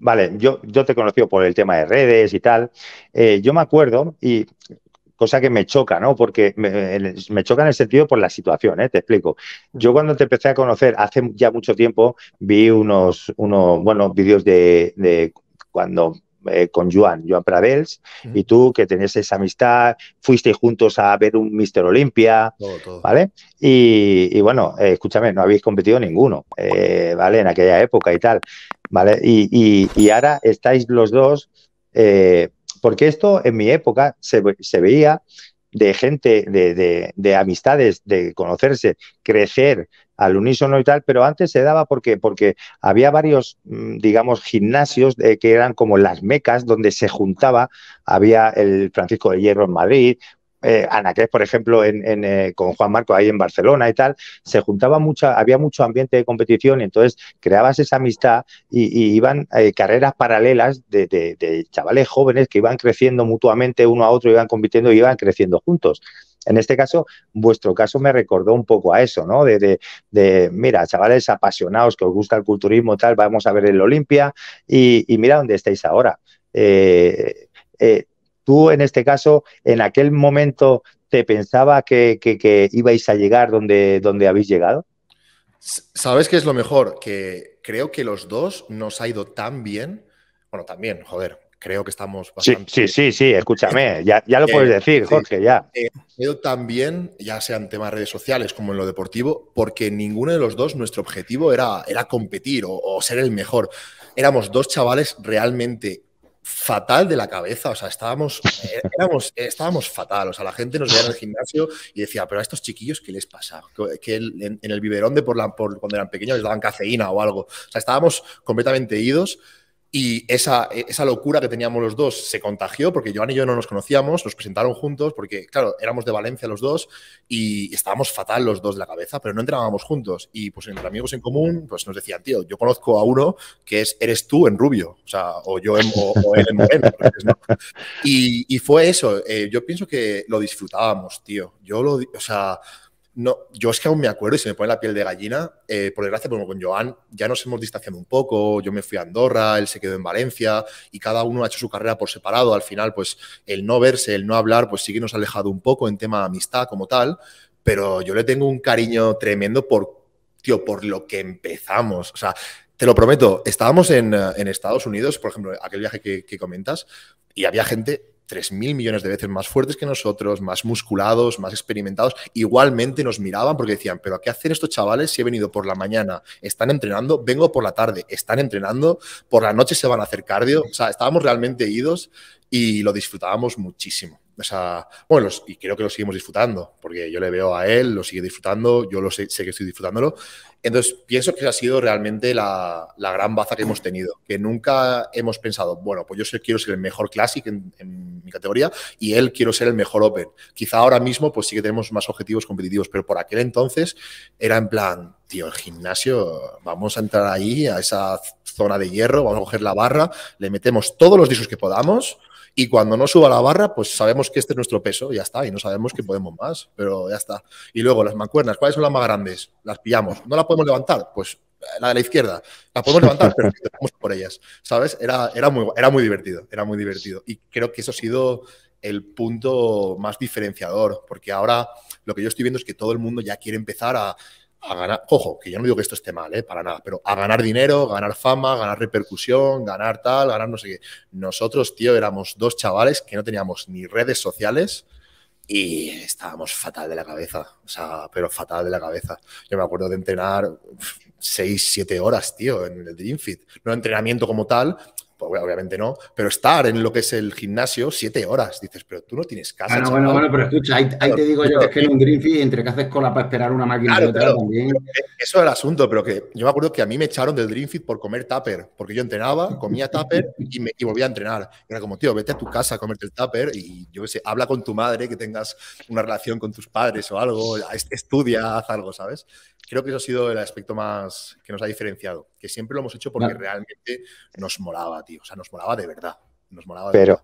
vale, yo, yo te he conocido por el tema de redes y tal. Eh, yo me acuerdo, y cosa que me choca, ¿no? Porque me, choca en el sentido por la situación, ¿eh? Te explico. Yo cuando te empecé a conocer hace ya mucho tiempo, vi unos, unos buenos vídeos de, de cuando eh, con Joan, Joan Pradels, y tú que tenías esa amistad, fuiste juntos a ver un Mister Olimpia, ¿vale? Y, bueno, eh, escúchame, no habéis competido ninguno, eh, ¿vale? En aquella época y tal, ¿vale? Y, ahora estáis los dos, porque esto en mi época se, se veía de gente, de, de, amistades, de conocerse, crecer al unísono y tal, pero antes se daba porque, porque había varios, mm, digamos, gimnasios que eran como las mecas donde se juntaba, había el Francisco de Hierro en Madrid, eh, por ejemplo, en, eh, con Juan Marco ahí en Barcelona y tal, se juntaba mucha, había mucho ambiente de competición y entonces creabas esa amistad y, iban eh, carreras paralelas de, chavales jóvenes que iban creciendo mutuamente uno a otro, iban compitiendo y iban creciendo juntos. En este caso, vuestro caso me recordó un poco a eso, ¿no? De, de, mira, chavales apasionados que os gusta el culturismo, tal, vamos a ver el Olimpia y, mira dónde estáis ahora. Eh, eh, tú, en este caso, en aquel momento, ¿te pensaba que, que, ibais a llegar donde, donde habéis llegado? ¿Sabes qué es lo mejor? Que creo que los dos nos ha ido tan bien. Bueno, también, joder, creo que estamos bastante... Sí, sí, sí, escúchame, ya, ya lo puedes decir, Jorge, ya. Creo también, ya sea en temas redes sociales como en lo deportivo, porque ninguno de los dos, nuestro objetivo era, era competir o, ser el mejor. Éramos dos chavales realmente fatal de la cabeza, o sea, estábamos, eh, éramos, estábamos fatal, o sea, la gente nos veía en el gimnasio y decía, pero a estos chiquillos, ¿qué les pasa? Que en, el biberón de por, la, por cuando eran pequeños les daban cafeína o algo, o sea, estábamos completamente idos y esa, esa, locura que teníamos los dos se contagió porque Joan y yo no nos conocíamos, nos presentaron juntos porque, claro, éramos de Valencia los dos y estábamos fatal los dos de la cabeza, pero no entrenábamos juntos. Y pues entre amigos en común, pues nos decían, tío, yo conozco a uno que es, eres tú en rubio, o sea, o yo en, o, él en moreno. y, y, fue eso, eh, yo pienso que lo disfrutábamos, tío. Yo lo, o sea, no, yo es que aún me acuerdo y se me pone la piel de gallina. Eh, por desgracia, como con Joan ya nos hemos distanciado un poco. Yo me fui a Andorra, él se quedó en Valencia y cada uno ha hecho su carrera por separado. Al final, pues el no verse, el no hablar, pues sí que nos ha alejado un poco en tema amistad como tal. Pero yo le tengo un cariño tremendo por, tío, por lo que empezamos. O sea, te lo prometo, estábamos en, Estados Unidos, por ejemplo, aquel viaje que comentas, y había gente 3.000 millones de veces más fuertes que nosotros, más musculados, más experimentados, igualmente nos miraban porque decían, pero ¿qué hacen estos chavales si he venido por la mañana? Están entrenando, vengo por la tarde, están entrenando, por la noche se van a hacer cardio. O sea, estábamos realmente idos y lo disfrutábamos muchísimo. O sea, bueno, y creo que lo seguimos disfrutando, porque yo le veo a él, lo sigue disfrutando, yo lo sé, sé que estoy disfrutándolo. Entonces, pienso que ha sido realmente la, la, gran baza que hemos tenido, que nunca hemos pensado, bueno, pues yo quiero ser el mejor Classic en, categoría y él quiero ser el mejor Open. Quizá ahora mismo, pues sí que tenemos más objetivos competitivos, pero por aquel entonces era en plan, tío, el gimnasio, vamos a entrar ahí, a esa zona de hierro, vamos a coger la barra, le metemos todos los discos que podamos y cuando no suba la barra, pues sabemos que este es nuestro peso, y ya está, y no sabemos que podemos más, pero ya está. Y luego las mancuernas, ¿cuáles son las más grandes? Las pillamos. ¿No la podemos levantar? Pues la de la izquierda. La podemos levantar, pero vamos por ellas, ¿sabes? Era, era, muy, era muy divertido, era muy divertido. Y creo que eso ha sido el punto más diferenciador, porque ahora lo que yo estoy viendo es que todo el mundo ya quiere empezar a, a ganar, ojo, que yo no digo que esto esté mal, ¿eh? para nada, pero a ganar dinero, ganar fama, ganar repercusión, ganar tal, ganar no sé qué. Nosotros, tío, éramos dos chavales que no teníamos ni redes sociales y estábamos fatal de la cabeza, o sea, pero fatal de la cabeza. Yo me acuerdo de entrenar seis, siete horas, tío, en el Dream Fit. No entrenamiento como tal, pues, obviamente no, pero estar en lo que es el gimnasio siete horas, dices, pero tú no tienes casa. Bueno, bueno, bueno, pero escucha, ahí, te digo yo, es que en un Griffith, entre que haces cola para esperar una máquina claro, también. Eso es el asunto, pero que yo me acuerdo que a mí me echaron del Dreamfit por comer tupper, porque yo entrenaba, comía tupper y, me, y volvía a entrenar. Era como, tío, vete a tu casa a comerte el tupper y yo qué sé, habla con tu madre, que tengas una relación con tus padres o algo, estudia, haz algo, ¿sabes? Creo que eso ha sido el aspecto más que nos ha diferenciado, que siempre lo hemos hecho porque realmente nos molaba, tío. O sea, nos molaba de verdad. Nos molaba pero,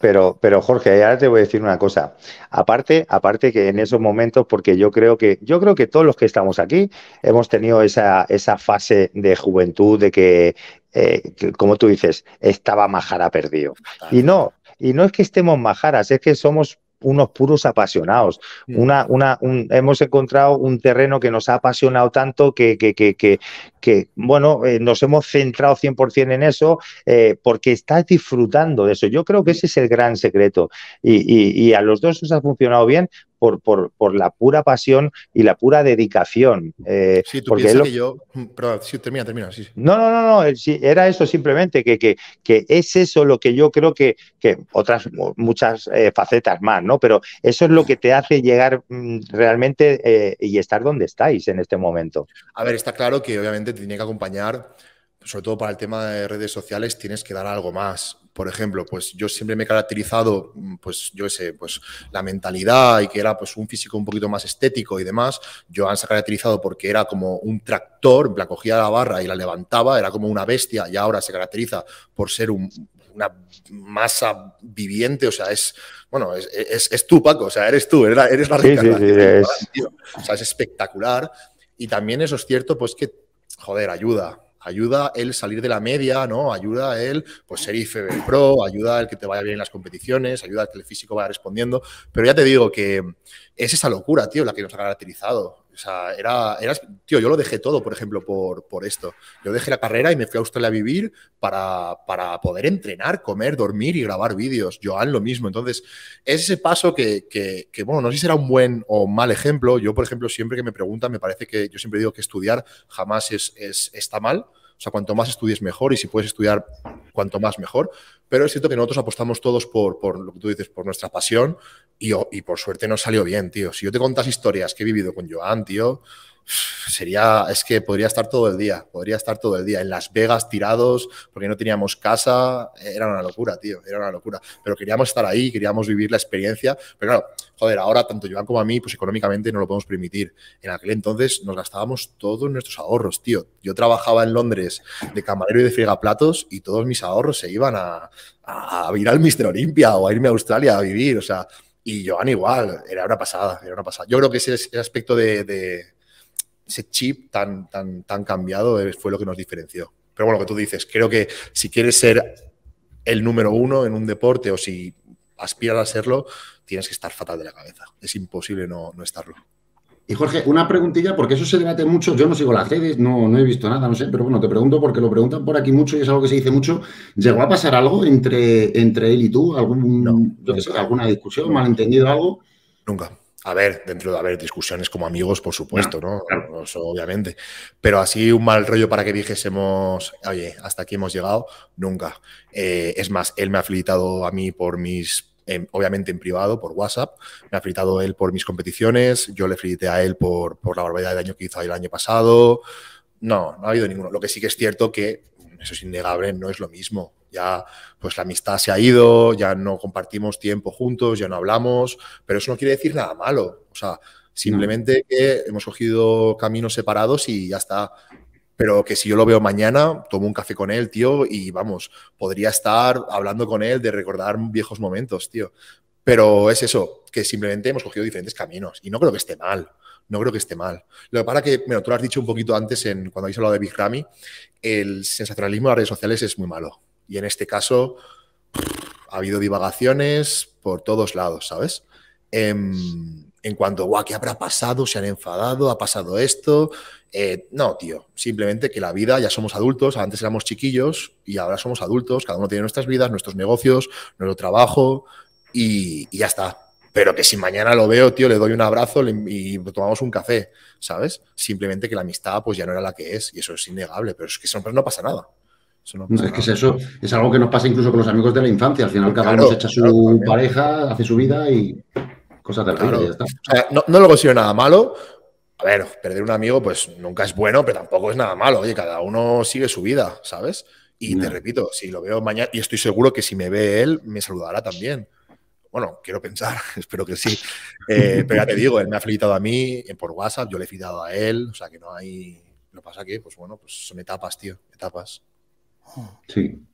pero, pero Jorge, ahora te voy a decir una cosa. Aparte, aparte que en esos momentos, porque yo creo que, yo creo que todos los que estamos aquí hemos tenido esa, esa fase de juventud de que, eh, como tú dices, estaba Majara perdido. Y no, y no es que estemos majaras, es que somos unos puros apasionados. Mm. Una, una, hemos encontrado un terreno que nos ha apasionado tanto que, que, que, que bueno, eh, nos hemos centrado 100% en eso eh, porque estás disfrutando de eso. Yo creo que ese es el gran secreto. Y, a los dos os ha funcionado bien por, por, por, la pura pasión y la pura dedicación. Eh, sí, tú piensas que yo... Mm, pero sí, termina, termina, sí. No, no, no, no, era eso simplemente, que, que, que, es eso lo que yo creo que, que otras muchas facetas más, ¿no? Pero eso es lo que te hace llegar mm, realmente y estar donde estáis en este momento. A ver, está claro que obviamente tiene que acompañar, sobre todo para el tema de redes sociales, tienes que dar algo más. Por ejemplo, pues yo siempre me he caracterizado, pues yo sé, pues la mentalidad y que era pues un físico un poquito más estético y demás. Joan se ha caracterizado porque era como un tractor, la cogía la barra y la levantaba, era como una bestia y ahora se caracteriza por ser una masa viviente, o sea, es, bueno, es, es, tú, Paco, o sea, eres tú, eres, eres la O sea, es espectacular. Y también eso es cierto, pues que joder, ayuda. Ayuda el salir de la media, ¿no? Ayuda el pues, ser IFB Pro, ayuda el que te vaya bien en las competiciones, ayuda el que el físico vaya respondiendo. Pero ya te digo que es esa locura, tío, la que nos ha caracterizado. O sea, era, era, tío, yo lo dejé todo, por ejemplo, por, por esto. Yo dejé la carrera y me fui a Australia a vivir para, para poder entrenar, comer, dormir y grabar vídeos. Joan lo mismo. Entonces, es ese paso que, que, bueno, no sé si será un buen o mal ejemplo. Yo, por ejemplo, siempre que me preguntan, me parece que yo siempre digo que estudiar jamás es, es está mal. O sea, cuanto más estudies mejor y si puedes estudiar cuanto más mejor. Pero es cierto que nosotros apostamos todos por, por lo que tú dices, por nuestra pasión y, y por suerte nos salió bien, tío. Si yo te contas historias que he vivido con Joan, tío, sería, es que podría estar todo el día, podría estar todo el día en Las Vegas tirados porque no teníamos casa, era una locura, tío, era una locura, pero queríamos estar ahí, queríamos vivir la experiencia, pero claro, joder, ahora tanto Joan como a mí, pues económicamente no lo podemos permitir. En aquel entonces nos gastábamos todos nuestros ahorros, tío. Yo trabajaba en Londres de camarero y de fregaplatos y todos mis ahorros se iban a, a, ir al Mister Olympia o a irme a Australia a vivir, o sea, y Joan igual, era una pasada, era una pasada. Yo creo que ese, ese aspecto de ese chip tan, tan, tan cambiado fue lo que nos diferenció. Pero bueno, lo que tú dices, creo que si quieres ser el número uno en un deporte o si aspiras a serlo, tienes que estar fatal de la cabeza. Es imposible no, no estarlo. Y Jorge, una preguntilla, porque eso se debate mucho. Yo no sigo las redes, no, no he visto nada, no sé, pero bueno, te pregunto porque lo preguntan por aquí mucho y es algo que se dice mucho. ¿Llegó a pasar algo entre, entre él y tú? ¿Algún, ¿Alguna discusión, malentendido, algo? Nunca. A ver, dentro de haber discusiones como amigos, por supuesto, ¿no? obviamente. Pero así un mal rollo para que dijésemos, oye, hasta aquí hemos llegado, nunca. Eh, es más, él me ha felicitado a mí por mis, obviamente en privado, por WhatsApp, me ha felicitado él por mis competiciones, yo le felicité a él por, por la barbaridad de daño que hizo el año pasado. No, no ha habido ninguno. Lo que sí que es cierto que, eso es innegable, no es lo mismo ya pues la amistad se ha ido, ya no compartimos tiempo juntos, ya no hablamos, pero eso no quiere decir nada malo. O sea, simplemente que hemos cogido caminos separados y ya está. Pero que si yo lo veo mañana, tomo un café con él, tío, y vamos, podría estar hablando con él de recordar viejos momentos, tío. Pero es eso, que simplemente hemos cogido diferentes caminos y no creo que esté mal. No creo que esté mal. Lo que pasa que, bueno, tú lo has dicho un poquito antes en, cuando habéis hablado de Big Ramy, el sensacionalismo de las redes sociales es muy malo. Y en este caso ha habido divagaciones por todos lados, ¿sabes? En, en cuanto, guau, ¿qué habrá pasado? ¿Se han enfadado? ¿Ha pasado esto? Eh, no, tío, simplemente que la vida, ya somos adultos, antes éramos chiquillos y ahora somos adultos, cada uno tiene nuestras vidas, nuestros negocios, nuestro trabajo y, ya está. Pero que si mañana lo veo, tío, le doy un abrazo y tomamos un café, ¿sabes? Simplemente que la amistad pues ya no era la que es y eso es innegable, pero es que eso no pasa nada es que es eso, es algo que nos pasa incluso con los amigos de la infancia. Al final cada uno se echa su pareja, hace su vida y cosas del claro. ya está. no, no lo considero nada malo. A ver, perder un amigo pues nunca es bueno, pero tampoco es nada malo. Oye, cada uno sigue su vida, ¿sabes? Y te repito, si lo veo mañana, y estoy seguro que si me ve él, me saludará también. Bueno, quiero pensar, espero que sí. Eh, pero ya te digo, él me ha felicitado a mí por WhatsApp, yo le he felicitado a él, o sea que no hay. Lo que pasa que, pues bueno, pues son etapas, tío, etapas. Sí.